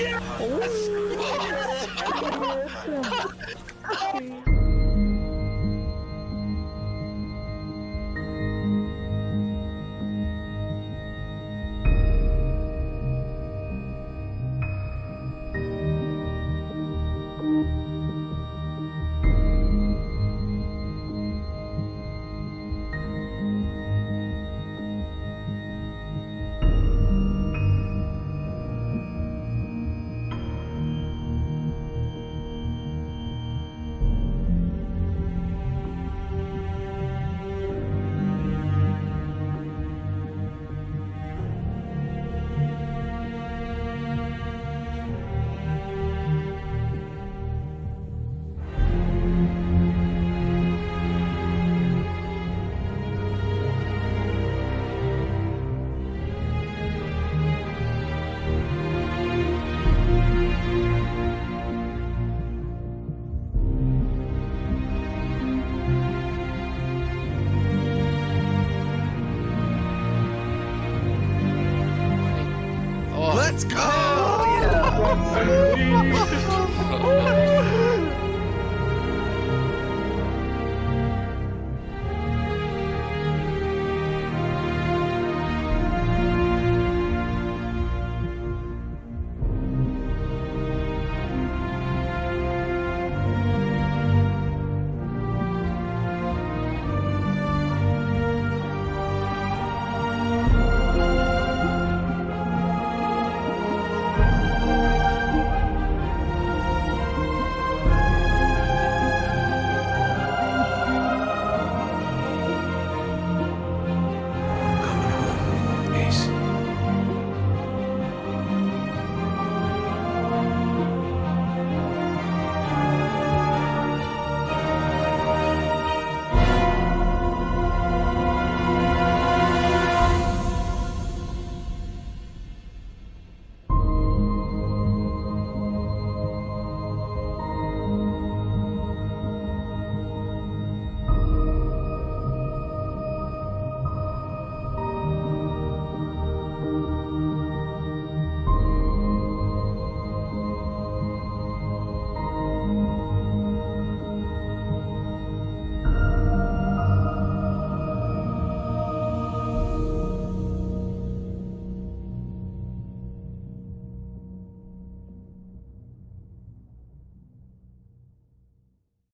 Oh, Let's go! Oh, yeah.